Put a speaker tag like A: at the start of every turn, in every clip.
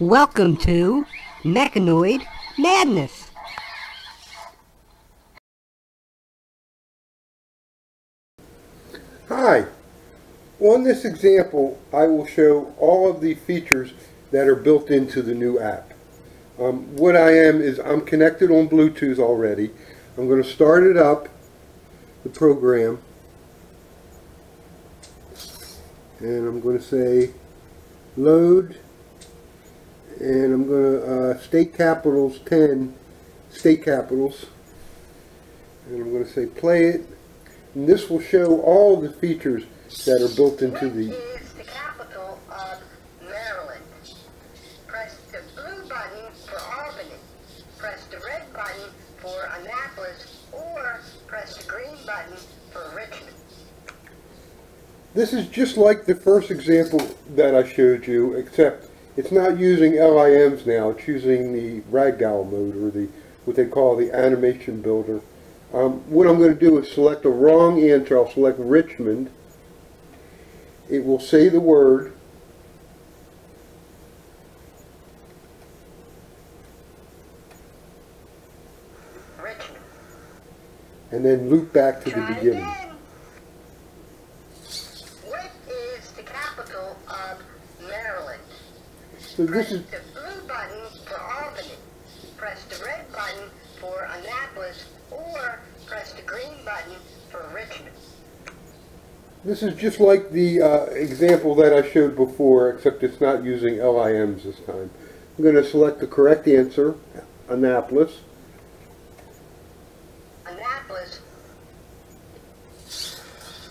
A: Welcome to MeccaNoid Madness.
B: Hi! On this example, I will show all of the features that are built into the new app. Um, what I am is I'm connected on Bluetooth already. I'm going to start it up, the program, and I'm going to say load, and I'm going to uh, state capitals 10, state capitals, and I'm going to say play it, and this will show all the features that are built into the
C: is the capital of Maryland. Press the blue button for Albany. Press the red button for Annapolis, or press the green button for Richmond.
B: This is just like the first example that I showed you, except it's not using LIMs now. It's using the ragdoll mode, or the what they call the animation builder. Um, what I'm going to do is select the wrong answer. I'll select Richmond. It will say the word.
C: Richmond.
B: and then loop back to the beginning.
C: again.
B: So this
C: Press
B: is
C: the blue button for Albany. Press the red button for Annapolis, or press the green button for Richmond.
B: this is just like the uh, example that I showed before, except it's not using LIMs this time. I'm going to select the correct answer. Annapolis.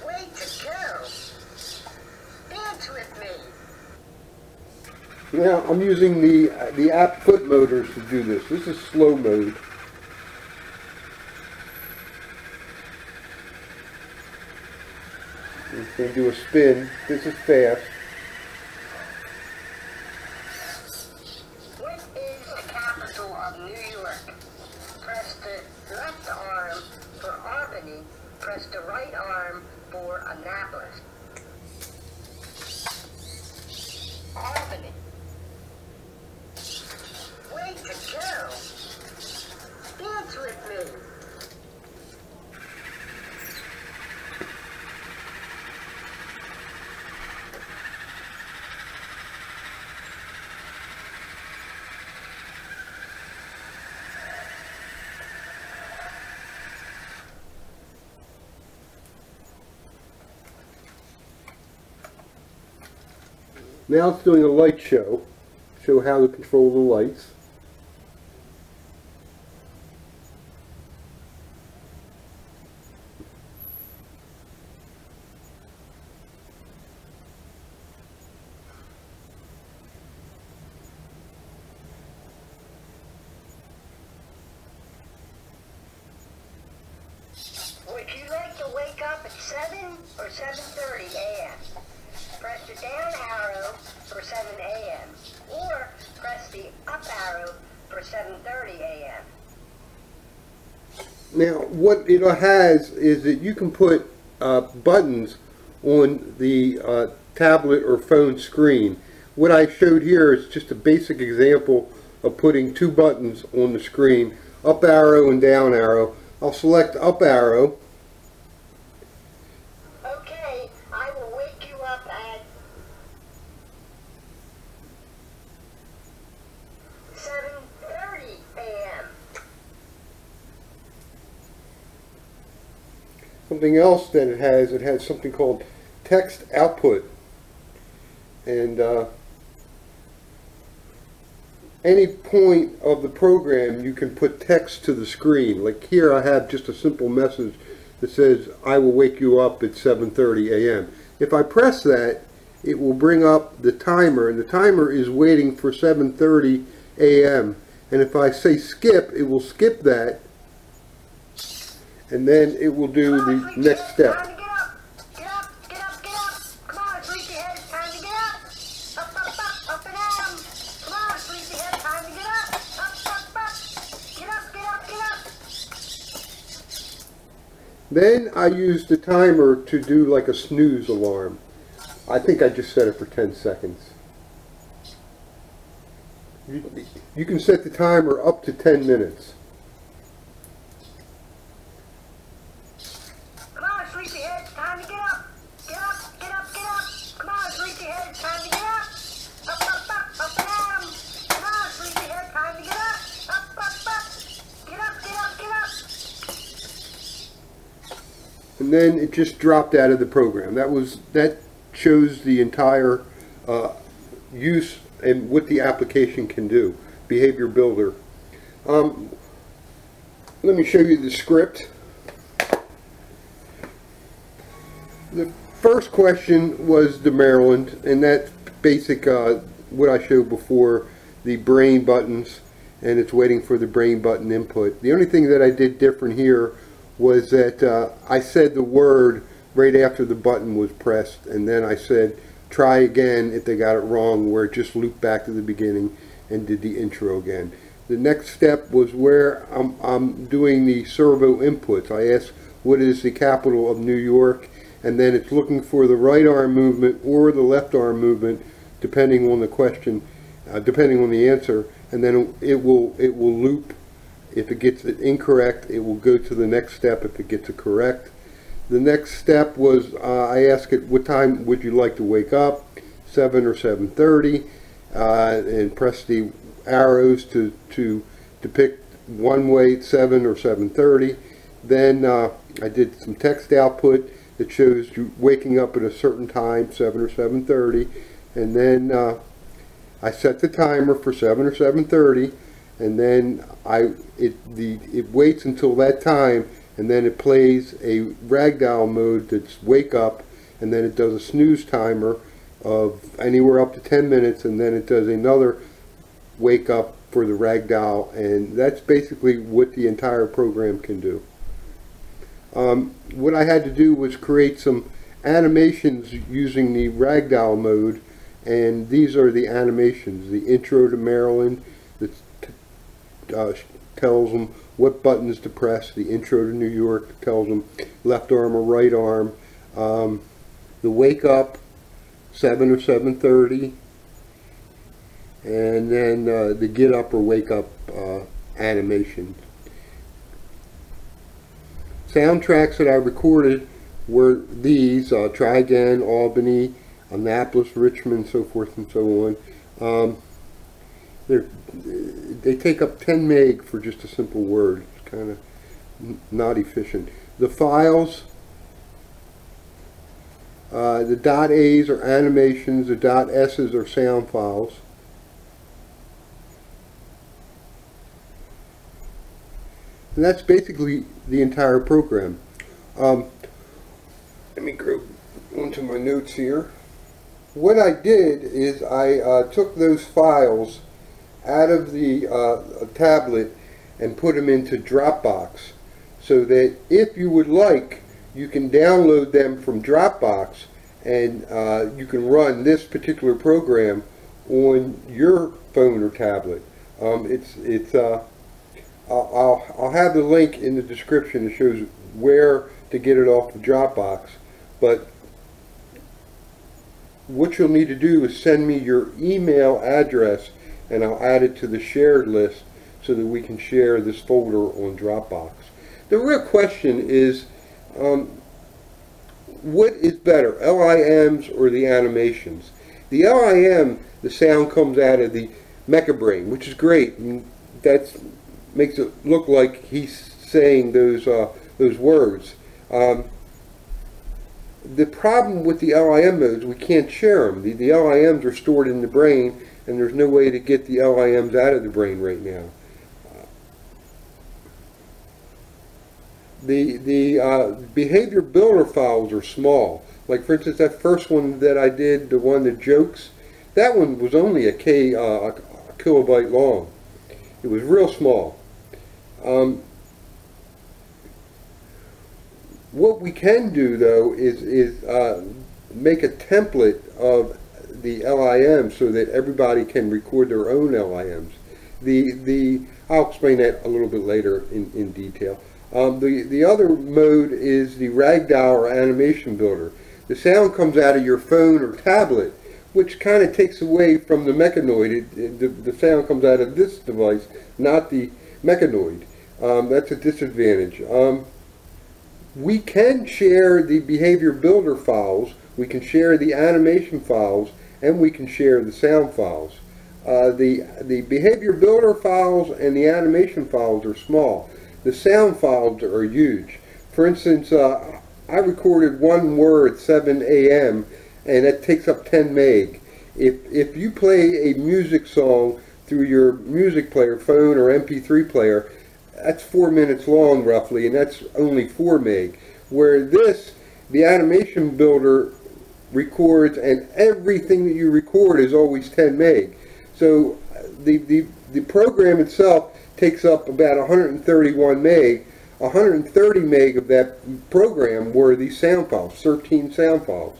C: Way to go. Dance with me.
B: Now I'm using the the app foot motors to do this. This is slow mode. It's going to do a spin. This is fast.
C: What is the capital of New York? Press the left arm for Albany. Press the right arm for Annapolis. Albany. Way to go. Dance with me.
B: Now it's doing a light show. Show how to control the lights.
C: Would you like to wake up at 7 or 7.30 a.m.? Press the down arrow for 7 a.m. or press the up arrow for 7.30 a.m.
B: Now what it has is that you can put uh, buttons on the uh, tablet or phone screen. What I showed here is just a basic example of putting two buttons on the screen, up arrow and down arrow. I'll select up arrow
C: Okay, I will wake you up at 7.30 a.m.
B: something else that it has, it has something called text output. And uh, any point of the program you can put text to the screen. Like here I have just a simple message that says, I will wake you up at 7.30 a.m. If I press that, it will bring up the timer, and the timer is waiting for 7.30 a.m. And if I say skip, it will skip that, and then it will do the next step. Then I use the timer to do like a snooze alarm. I think I just set it for 10 seconds. You, you can set the timer up to 10 minutes.
C: Come on, sleepyhead, it's time to get up. Get up, get up, get up. Come on, sleepyhead, it's time to get up. Up, up, up, up and at 'em. Come on, sleepyhead, time to get up. Up, up, up. Get up, get up, get up.
B: And then it just dropped out of the program. That was that shows the entire uh, use and what the application can do. Behavior Builder. Um, let me show you the script. The first question was the Maryland, and that basic uh, what I showed before, the brain buttons, and it's waiting for the brain button input. The only thing that I did different here was that uh, I said the word right after the button was pressed, and then I said try again if they got it wrong, where it just looped back to the beginning and did the intro again. The next step was where I'm, I'm doing the servo inputs. I asked what is the capital of New York, and then it's looking for the right arm movement or the left arm movement, depending on the question, uh, depending on the answer, and then it will it will loop if it gets it incorrect, it will go to the next step if it gets it correct. The next step was uh, I asked it, what time would you like to wake up? 7 or 7.30, uh, and press the arrows to, to depict one way, 7 or 7.30. Then uh, I did some text output that shows you waking up at a certain time, 7 or 7.30. And then uh, I set the timer for 7 or 7.30 and then I it the it waits until that time and then it plays a ragdoll mode that's wake up and then it does a snooze timer of anywhere up to 10 minutes and then it does another wake up for the ragdoll and that's basically what the entire program can do. Um, what I had to do was create some animations using the ragdoll mode and these are the animations the intro to Maryland uh, tells them what buttons to press. The intro to New York tells them left arm or right arm. Um, the wake up, 7 or 7.30. And then uh, the get up or wake up uh, animation. Soundtracks that I recorded were these, uh, Try Again, Albany, Annapolis, Richmond, so forth and so on. Um, they're they take up 10 meg for just a simple word. It's kind of not efficient. The files, uh, the dot A's are animations, the dot S's are sound files. And that's basically the entire program. Um, let me go onto my notes here. What I did is I uh, took those files out of the uh, tablet and put them into Dropbox so that if you would like you can download them from Dropbox and uh, you can run this particular program on your phone or tablet. Um, it's it's uh, I'll, I'll, have the link in the description that shows where to get it off the Dropbox but what you'll need to do is send me your email address and I'll add it to the shared list so that we can share this folder on Dropbox. The real question is, um, what is better, LIMs or the animations? The LIM, the sound comes out of the Meccabrain, which is great. That makes it look like he's saying those uh, those words. Um, the problem with the LIM modes, we can't share them. The, the LIMs are stored in the brain, and there's no way to get the LIMs out of the brain right now. The, the uh, behavior builder files are small. Like for instance, that first one that I did, the one that jokes, that one was only a K, uh, a kilobyte long. It was real small. Um, what we can do though is, is uh, make a template of the LIM so that everybody can record their own LIMs. The, the, I'll explain that a little bit later in, in detail. Um, the, the other mode is the Ragdoll or Animation Builder. The sound comes out of your phone or tablet, which kind of takes away from the MeccaNoid. It, it, the, the sound comes out of this device, not the MeccaNoid. Um, that's a disadvantage. Um, we can share the behavior builder files, we can share the animation files, and we can share the sound files. Uh, the, the behavior builder files and the animation files are small. The sound files are huge. For instance, uh, I recorded one word 7 a.m. and that takes up 10 meg. If, if you play a music song through your music player, phone or MP3 player, that's four minutes long roughly, and that's only four meg. Where this, the animation builder records, and everything that you record is always 10 meg. So the, the, the program itself takes up about 131 meg. 130 meg of that program were these sound files, 13 sound files.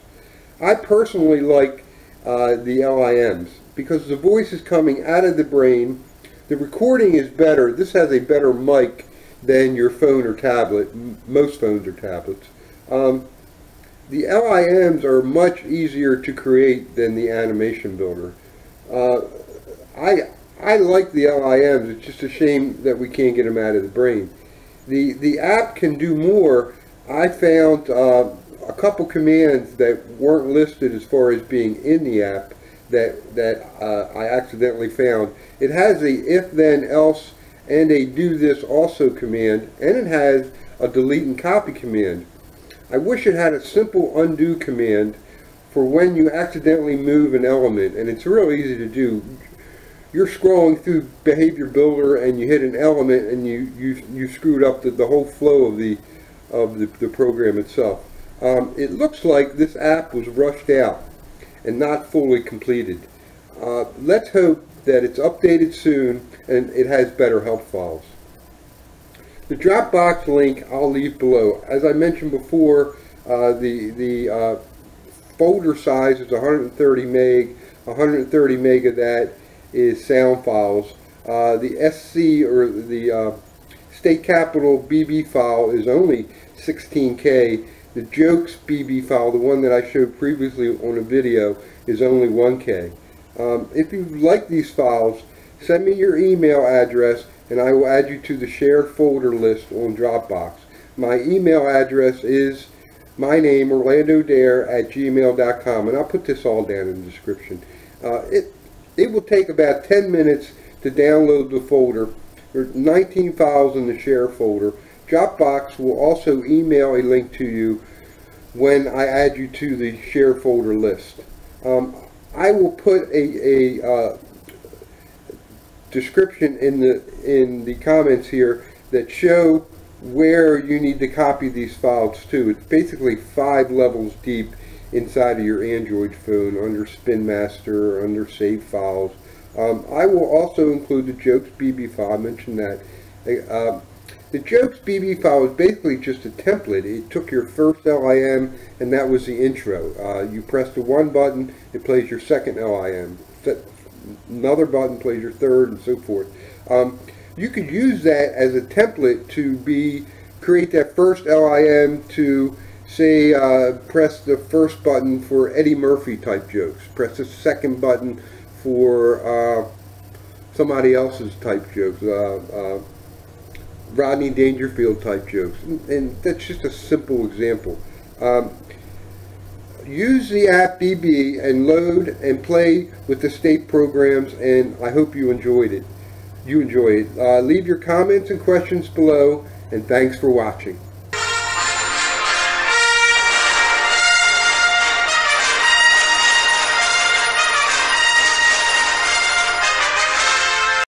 B: I personally like uh, the LIMs because the voice is coming out of the brain. The recording is better. This has a better mic than your phone or tablet. Most phones or tablets. Um, the LIMs are much easier to create than the animation builder. Uh, I I like the LIMs. It's just a shame that we can't get them out of the brain. The the app can do more. I found uh, a couple commands that weren't listed as far as being in the app that that uh, I accidentally found. It has a if then else and a do this also command, and it has a delete and copy command. I wish it had a simple undo command for when you accidentally move an element, and it's real easy to do. You're scrolling through Behavior Builder and you hit an element and you, you, you screwed up the, the whole flow of the, of the, the program itself. Um, it looks like this app was rushed out and not fully completed. Uh, let's hope that it's updated soon and it has better help files. The Dropbox link I'll leave below. As I mentioned before, uh, the, the uh, folder size is 130 meg. 130 meg of that is sound files. Uh, the SC or the uh, state capital BB file is only 16K. The jokes BB file, the one that I showed previously on a video, is only 1K. Um, if you like these files, send me your email address and I will add you to the shared folder list on Dropbox. My email address is my name, Orlando Dare, at gmail.com, and I'll put this all down in the description. Uh, it, it will take about 10 minutes to download the folder. There's 19 files in the share folder. Dropbox will also email a link to you when I add you to the share folder list. Um, I will put a, a uh, description in the in the comments here that show where you need to copy these files to. It's basically five levels deep inside of your Android phone under Spin Master, under Save Files. Um, I will also include the Jokes BB file. I mentioned that. Uh, the Jokes BB file is basically just a template. It took your first LIM and that was the intro. Uh, you press the one button, it plays your second LIM another button plays your third and so forth. Um, you could use that as a template to be create that first LIM to say uh, press the first button for Eddie Murphy type jokes, press the second button for uh, somebody else's type jokes, uh, uh Rodney Dangerfield type jokes, and, and, that's just a simple example. Um, use the app BB and load and play with the state programs and I hope you enjoyed it. You enjoy it. Uh, leave your comments and questions below and thanks for watching.